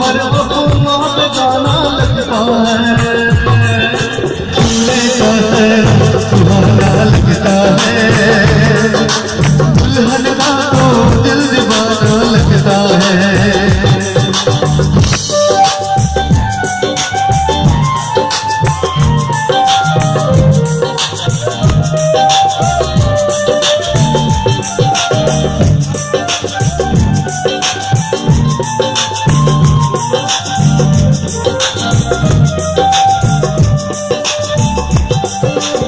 हर वक्त जाना लगता है झूले का सर सुहाना लगता है दुल्हन का तो दिल दीवाना लगता है।